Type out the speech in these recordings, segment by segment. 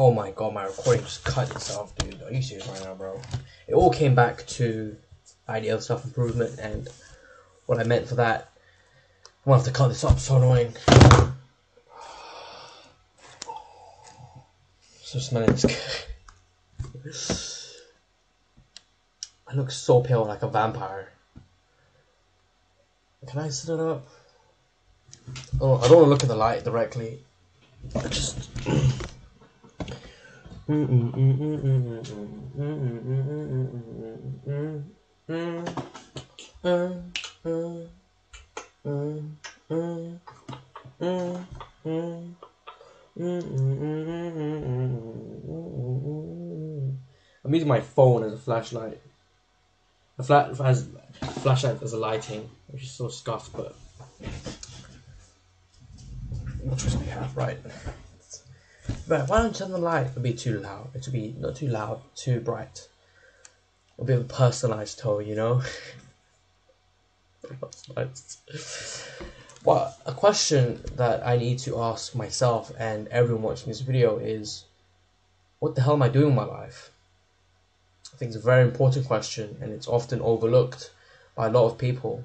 Oh my god, my recording just cut itself, dude. Are you serious right now, bro? It all came back to idea of self improvement and what I meant for that. I'm gonna have to cut this up, so annoying. So smelling. I look so pale like a vampire. Can I set it up? Oh, I don't want to look at the light directly. I just. I'm using my phone as a flashlight. A flat as flashlight as a lighting, which is so scuffed, but what choice we have, right? But why don't you turn the light? It'll be too loud. It'll be not too loud, too bright. Bit of a personalized tone, you know. well, a question that I need to ask myself and everyone watching this video is, what the hell am I doing in my life? I think it's a very important question, and it's often overlooked by a lot of people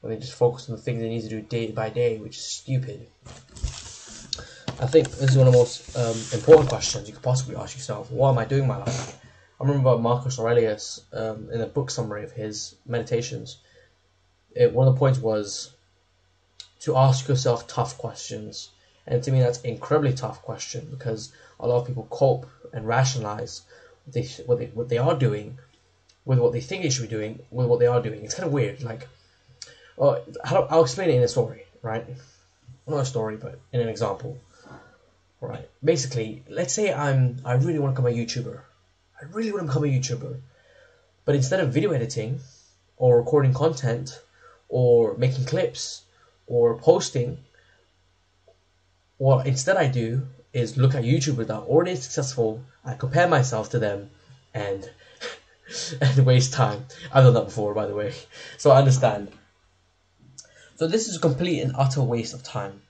when they just focus on the things they need to do day by day, which is stupid. I think this is one of the most um, important questions you could possibly ask yourself. What am I doing in my life? I remember Marcus Aurelius um, in a book summary of his meditations. It, one of the points was to ask yourself tough questions, and to me that's an incredibly tough question because a lot of people cope and rationalize what they what they, what they are doing with what they think they should be doing with what they are doing. It's kind of weird. Like, I'll explain it in a story, right? Not a story, but in an example. Right. Basically, let's say I'm I really want to become a YouTuber. I really want to become a YouTuber. But instead of video editing or recording content or making clips or posting, what instead I do is look at YouTubers that are already successful, I compare myself to them and and waste time. I've done that before by the way. So I understand. So this is a complete and utter waste of time.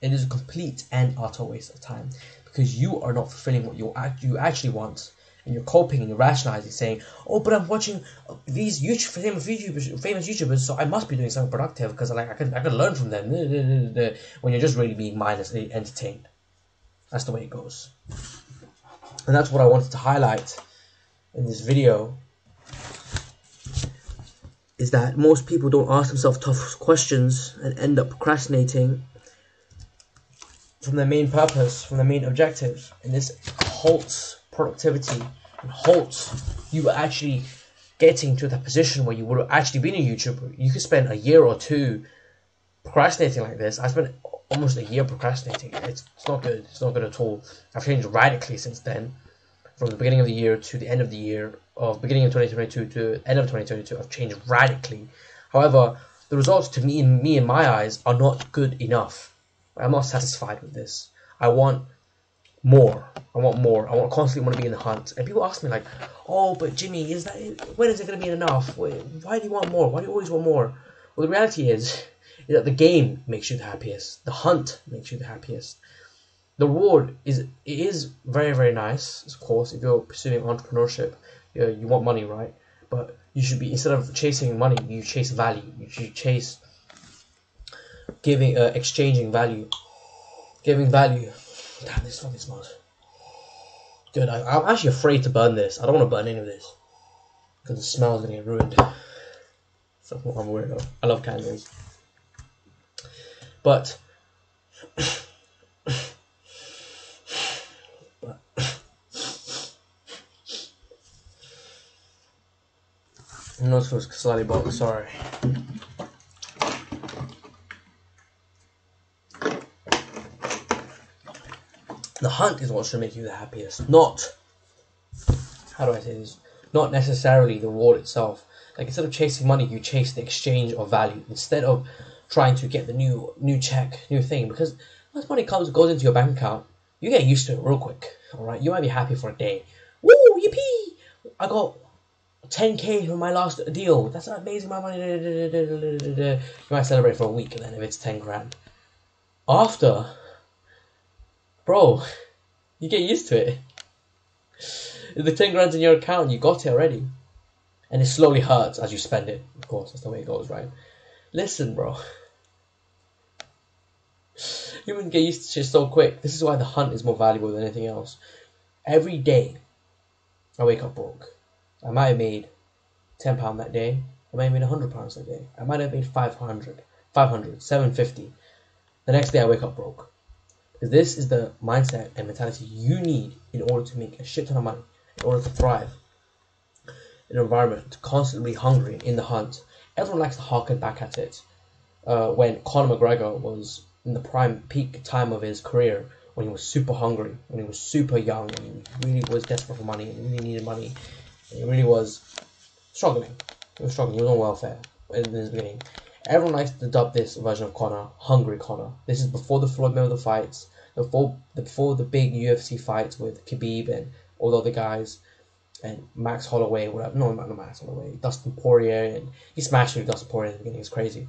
It is a complete and utter waste of time because you are not fulfilling what you you actually want, and you're coping and you're rationalizing, saying, "Oh, but I'm watching uh, these YouTube famous YouTubers, famous YouTubers, so I must be doing something productive because like I can I can learn from them." When you're just really being mindlessly entertained, that's the way it goes, and that's what I wanted to highlight in this video is that most people don't ask themselves tough questions and end up procrastinating from their main purpose, from their main objective, and this halts productivity and halts you actually getting to the position where you would have actually been a YouTuber. You could spend a year or two procrastinating like this. I spent almost a year procrastinating. It's, it's not good. It's not good at all. I've changed radically since then. From the beginning of the year to the end of the year, of beginning of 2022 to end of 2022, I've changed radically. However, the results to me, me in my eyes, are not good enough. I'm not satisfied with this. I want more. I want more. I want constantly want to be in the hunt. And people ask me like, "Oh, but Jimmy, is that when is it going to be enough? Why do you want more? Why do you always want more?" Well, the reality is, is that the game makes you the happiest. The hunt makes you the happiest. The reward is it is very very nice. Of course, if you're pursuing entrepreneurship, you, know, you want money, right? But you should be instead of chasing money, you chase value. You should chase giving, uh, exchanging value, giving value. Damn, this fucking smells. Dude, I, am actually afraid to burn this. I don't want to burn any of this because the smell is gonna get ruined. So I'm worried of. I love candles, but. but I'm not supposed to slightly box, sorry. Hunt is what should make you the happiest, not how do I say this? Not necessarily the reward itself. Like instead of chasing money, you chase the exchange of value instead of trying to get the new new check, new thing. Because once money comes goes into your bank account, you get used to it real quick. All right, you might be happy for a day. Woo, yippee! I got 10k from my last deal. That's an amazing amount of money. You might celebrate for a week, and then if it's 10 grand, after bro, You get used to it. The 10 grand's in your account, you got it already. And it slowly hurts as you spend it. Of course, that's the way it goes, right? Listen, bro. Humans get used to shit so quick. This is why the hunt is more valuable than anything else. Every day, I wake up broke. I might have made £10 that day. I might have made £100 that day. I might have made 500 500 750 The next day, I wake up broke. Because this is the mindset and mentality you need in order to make a shit ton of money, in order to thrive in an environment constantly hungry in the hunt. Everyone likes to harken back at it. Uh, when Conor McGregor was in the prime peak time of his career, when he was super hungry, when he was super young, when he really was desperate for money and really needed money, and he really was struggling. He was struggling. He was on welfare in his beginning. Everyone likes to dub this version of Conor Hungry Conor. This is before the Floyd Mayweather fights, before the, before the big UFC fights with Khabib and all the other guys, and Max Holloway, whatever. No, not Max Holloway, Dustin Poirier, and he smashed with Dustin Poirier in the beginning. It's crazy.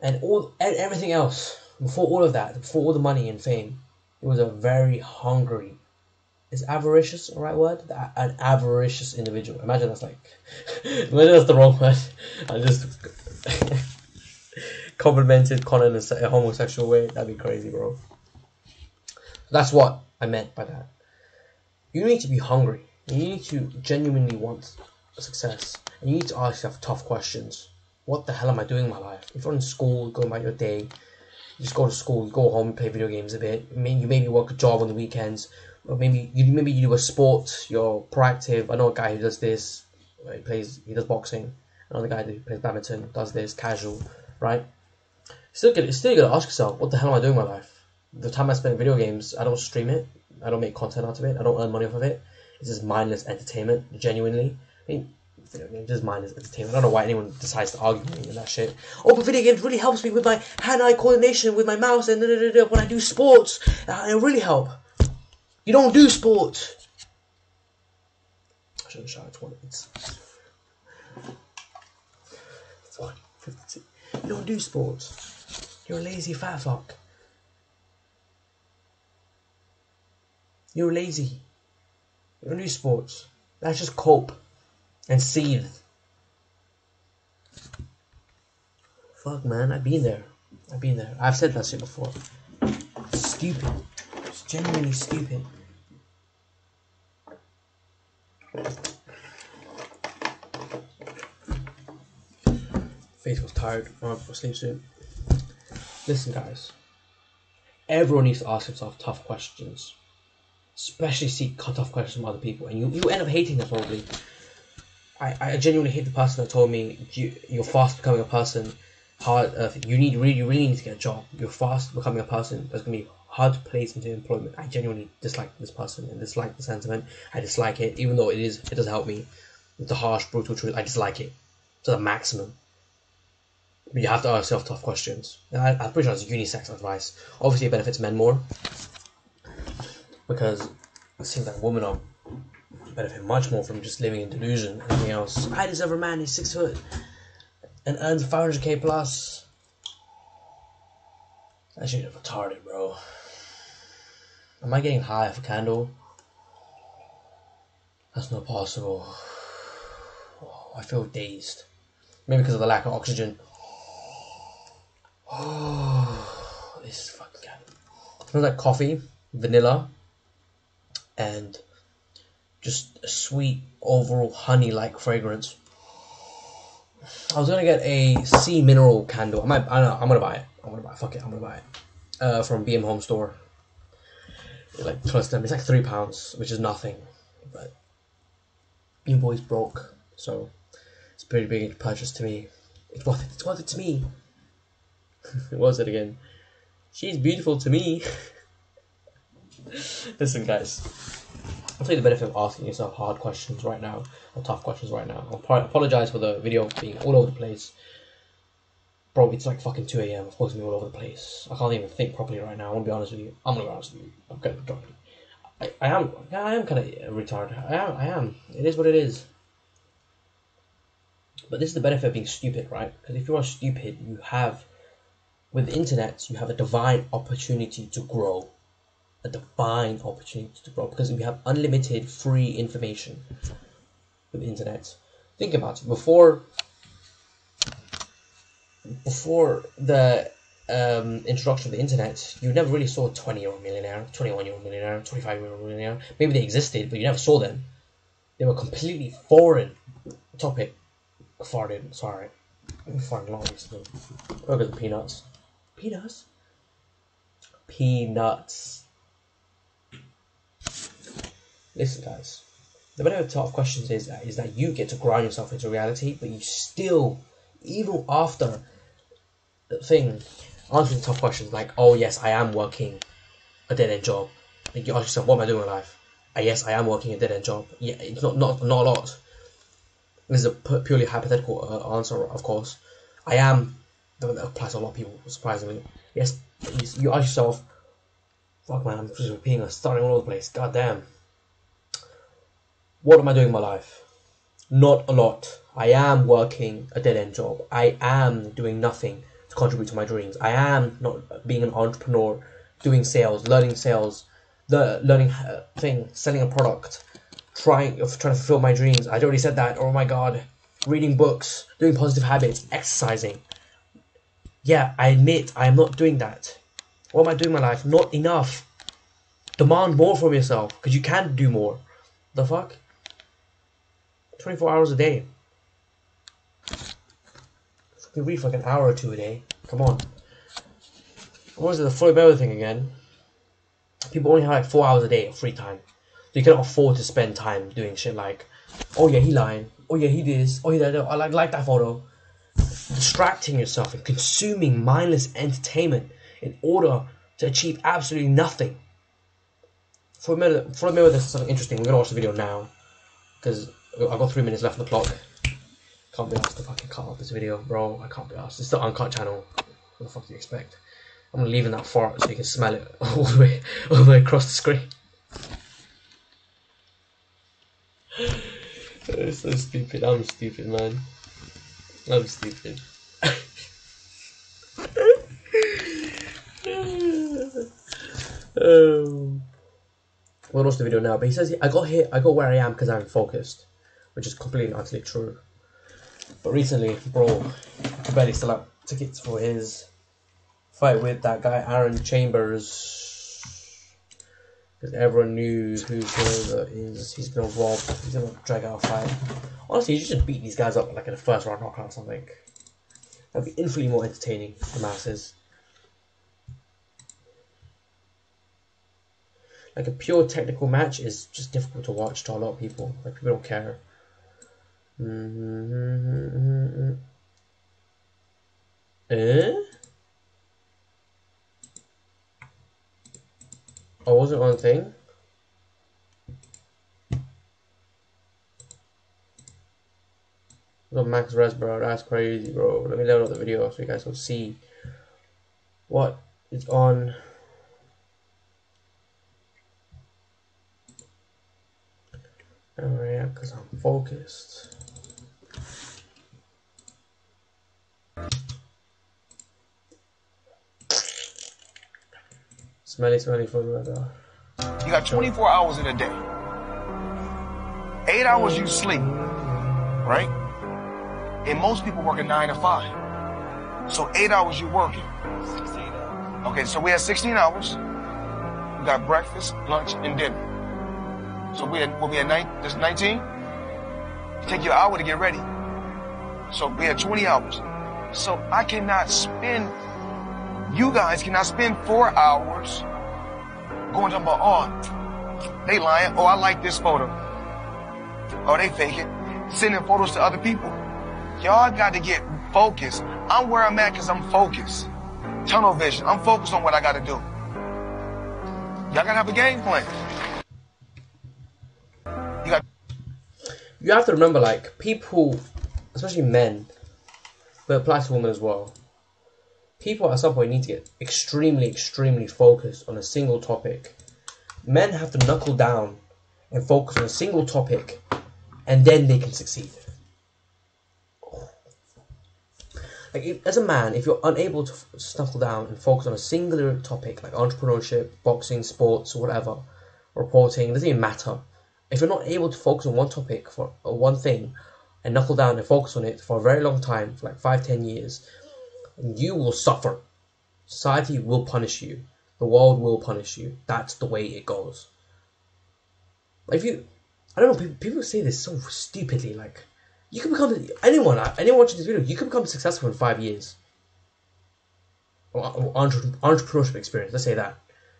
And all and everything else before all of that, before all the money and fame, he was a very hungry is avaricious the right word? An avaricious individual. Imagine that's like, imagine that's the wrong word. I just complimented Conor in a, homosexual way. That'd be crazy, bro. That's what I meant by that. You need to be hungry. You need to genuinely want success. And you need to ask yourself tough questions. What the hell am I doing in my life? If you're in school, going about your day, you just go to school, you go home, play video games a bit. You maybe work a job on the weekends maybe you maybe you do a sport, you're proactive. I know a guy who does this. He plays, he does boxing. Another guy who plays badminton does this casual, right? Still, get, still, gotta ask yourself, what the hell am I doing with my life? The time I spend video games, I don't stream it. I don't make content out of it. I don't earn money off of it. It's just mindless entertainment, genuinely. I mean, video games is mindless entertainment. I don't know why anyone decides to argue with me and that shit. Oh, but video games really helps me with my hand-eye coordination with my mouse and when I do sports. It really help. You don't do sports. I shouldn't shout at It's, it's fine. You don't do sports. You're a lazy fat fuck. You're lazy. You don't do sports. That's just cope and seethe. Fuck, man. I've been there. I've been there. I've said that shit before. Stupid genuinely stupid. Face was tired. I'm to sleep soon. Listen, guys. Everyone needs to ask himself tough questions. Especially seek tough questions from other people. And you, you end up hating them probably. I, I genuinely hate the person that told me you, you're fast becoming a person. Hard, uh, you need really, you really need to get a job. You're fast becoming a person that's gonna be hard to place into employment. I genuinely dislike this person and dislike the sentiment. I dislike it, even though it is it does help me. It's a harsh, brutal truth. I dislike it to the maximum. But you have to ask yourself tough questions. And I, I'm pretty sure it's unisex advice. Obviously, it benefits men more because it seems like women are benefit much more from just living in delusion. and Anything else? I deserve a man. He's six foot and earns 500k plus. That shit is retarded, bro. Am I getting high off a candle? That's not possible. Oh, I feel dazed. Maybe because of the lack of oxygen. Oh, this is fucking candle. It smells like coffee, vanilla, and just a sweet overall honey-like fragrance. I was gonna get a sea mineral candle. I might. I don't know. I'm gonna buy it. I'm gonna buy it. Fuck it. I'm gonna buy it. Uh, from BM Home Store like trust them. It's like three pounds, which is nothing. But you boys broke, so it's a pretty big purchase to me. It's worth it. It's worth it to me. what was it again? She's beautiful to me. Listen, guys. I'll you the benefit of asking yourself hard questions right now, or tough questions right now. I'll apologize for the video being all over the place. Bro, it's like fucking 2 a.m. Of course, I'm all over the place. I can't even think properly right now. I want to be honest with you. I'm gonna be honest with you. I'm kind of drunk. I, I am. I am kind of retarded. I am. I am. It is what it is. But this is the benefit of being stupid, right? Because if you are stupid, you have, with the internet, you have a divine opportunity to grow. a divine opportunity to grow because we have unlimited free information with the internet. Think about it. Before before the um, introduction of the internet, you never really saw a 20 year old millionaire, 21 year old millionaire, 25 year old millionaire. Maybe they existed, but you never saw them. They were completely foreign topic. Sorry. I'm farting long recently. Look at the peanuts. Peanuts? Peanuts. Listen, guys. The benefit of top questions is is that you get to grind yourself into reality, but you still, even after thing, answering tough questions like, oh yes, I am working a dead end job. And you ask yourself, what am I doing in life? Uh, yes, I am working a dead end job. Yeah, it's not not not a lot. This is a purely hypothetical uh, answer, of course. I am. That applies to a lot of people, surprisingly. Yes, you ask yourself, fuck man, I'm just repeating, I'm starting all over the place. God damn. What am I doing in my life? Not a lot. I am working a dead end job. I am doing nothing to contribute to my dreams. I am not being an entrepreneur, doing sales, learning sales, the learning uh, thing, selling a product, trying trying to fulfill my dreams. I already said that. Oh my god, reading books, doing positive habits, exercising. Yeah, I admit I am not doing that. What am I doing in my life? Not enough. Demand more from yourself because you can do more. The fuck? 24 hours a day. You read for like an hour or two a day. Come on. What was it, the Floyd Mayweather thing again? People only have like four hours a day of free time. You cannot afford to spend time doing shit like, oh yeah, he lying. Oh yeah, he did this. Oh yeah, I like, like that photo. Distracting yourself and consuming mindless entertainment in order to achieve absolutely nothing. For a minute, for a minute, there's something interesting. We're gonna watch the video now because I've got three minutes left on the clock. Can't be asked to fucking cut off this video, bro. I can't be asked. It's the uncut channel. What the fuck do you expect? I'm leaving that fart so you can smell it all the way, all the way across the screen. it's so stupid. I'm stupid, man. I'm stupid. um, we'll watch the video now. But he says I got here. I got where I am because I'm focused, which is completely and utterly true. But recently, bro, barely still out tickets for his fight with that guy Aaron Chalmers. Because everyone knew who is uh, he's gonna rob, he's gonna drag out a fight. Honestly, you should beat these guys up like in a first round knockout or something. That'd be infinitely more entertaining for masses. Like a pure technical match is just difficult to watch to a lot of people. Like people don't care. Mm-hmm. Eh? Oh, was it one thing? Look, Max Res, bro. That's crazy, bro. Let me load up the video so you guys can see what is on. Alright, because I'm focused. Smelly, smelly food right now. You got 24 hours in a day. Eight hours you sleep, right? And most people work a nine to five. So eight hours you working. Okay, so we had 16 hours. We got breakfast, lunch, and dinner. So we had, what we had nine, this 19? It take you an hour to get ready. So we had 20 hours. So I cannot spend you guys cannot spend four hours going to my oh, they lying. Oh, I like this photo. Oh, they fake it. Sending photos to other people. Y'all got to get focused. I'm where I'm at because I'm focused. Tunnel vision. I'm focused on what I got to do. Y'all got to have a game plan. You got. You have to remember, like people, especially men, but applies to women as well people at some point need to get extremely, extremely focused on a single topic. Men have to knuckle down and focus on a single topic, and then they can succeed. like if, as a man, if you're unable to knuckle down and focus on a singular topic like entrepreneurship, boxing, sports, whatever, reporting, it doesn't even matter. If you're not able to focus on one topic for or one thing and knuckle down and focus on it for a very long time, for like five, ten years, you will suffer. Society will punish you. The world will punish you. That's the way it goes. Like if you, I don't know, people, say this so stupidly. Like, you can become anyone, uh, anyone watching this video, you can become successful in five years. Uh, entre- entrepreneurship experience. Let's say that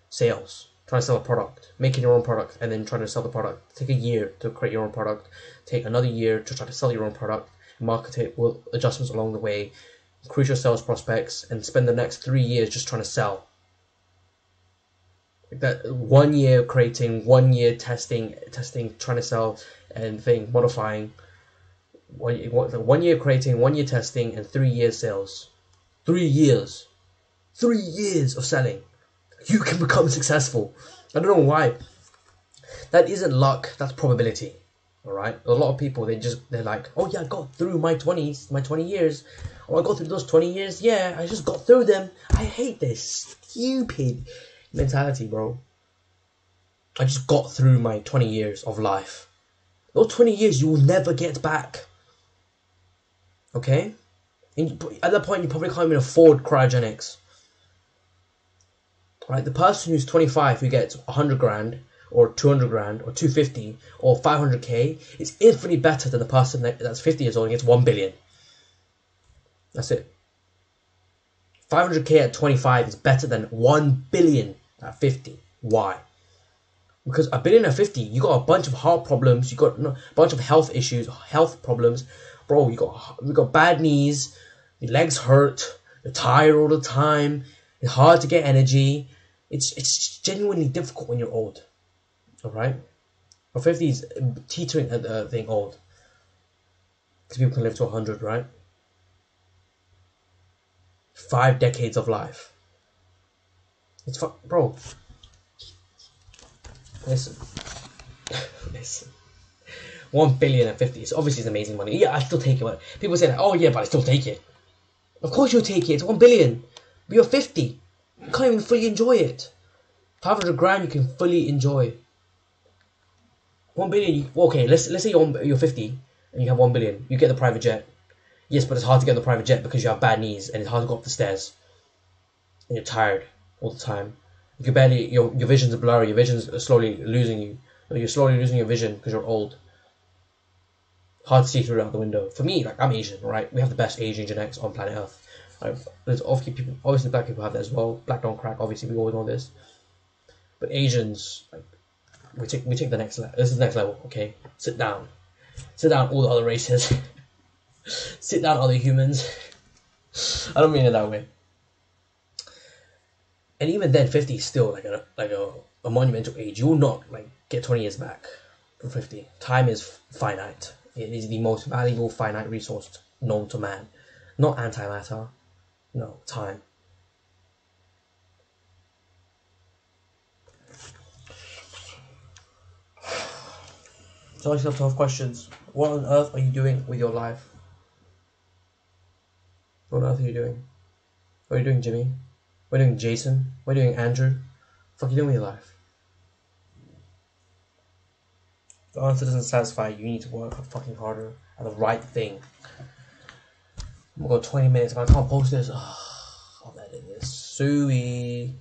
sales, trying to sell a product, making your own product, and then trying to sell the product. Take a year to create your own product. Take another year to try to sell your own product. Market it with adjustments along the way. Increase your sales prospects, and spend the next three years just trying to sell that one year creating, one year testing, testing, trying to sell, and thing modifying. One, one year creating, one year testing, and three years sales. Three years, three years of selling. You can become successful. I don't know why. That isn't luck. That's probability. All right. A lot of people they just they're like, oh yeah, I got through my twenties, my twenty years. Oh, I got through those twenty years. Yeah, I just got through them. I hate this stupid mentality, bro. I just got through my 20 years of life. Those 20 years you will never get back. Okay? And at that point, you probably can't even afford cryogenics. Right? The person who's 25 who gets 100 grand, or 200 grand, or 250, or 500k is infinitely better than the person that's 50 years old and gets 1 billion. That's it. 500k at 25 is better than 1 billion at 50. Why? Because a billion at 50, you got a bunch of heart problems, you got a bunch of health issues, health problems. Bro, you got you got bad knees, your legs hurt, you're tired all the time, it's hard to get energy. It's it's genuinely difficult when you're old. Alright? Or 50 is teetering at the thing old. Because people can live to 100, right? Five decades of life. It's fu- bro. Listen, listen. One billion and fifty. It's obviously it's amazing money. Yeah, I still take it. People say, that, "Oh yeah, but I still take it." Of course you'll take it. It's one billion. But you're fifty. You can't even fully enjoy it. Five hundred grand you can fully enjoy. One billion. Okay, let's let's say you're you're fifty and you have one billion. You get the private jet. Yes, but it's hard to get the private jet because you have bad knees and it's hard to go up the stairs. And you're tired all the time. You can barely your your vision's blurry. Your vision's slowly losing you. You're slowly losing your vision because you're old. Hard to see through out the window. For me, like I'm Asian, right? We have the best Asian genetics on planet Earth. There's obviously people, obviously black people have that as well. Black don't crack. Obviously, we all know this. But Asians, like, we take we take the next level. This is the next level. Okay, sit down, sit down. All the other races, sit down. Other humans. I don't mean it that way and even then, fifty is still like a like a, a monumental age. You will not like get twenty years back from fifty. Time is finite. It is the most valuable finite resource known to man, not antimatter. No time. Ask yourself twelve questions. What on earth are you doing with your life? What on earth are you doing? What are you doing, Jimmy? What are you doing, Jason? What are you doing, Andrew? What the fuck are you doing with your life? If the answer doesn't satisfy you, you need to work fucking harder at the right thing. I'm gonna go 20 minutes. If I can't post this, oh, I'll edit this. Suey.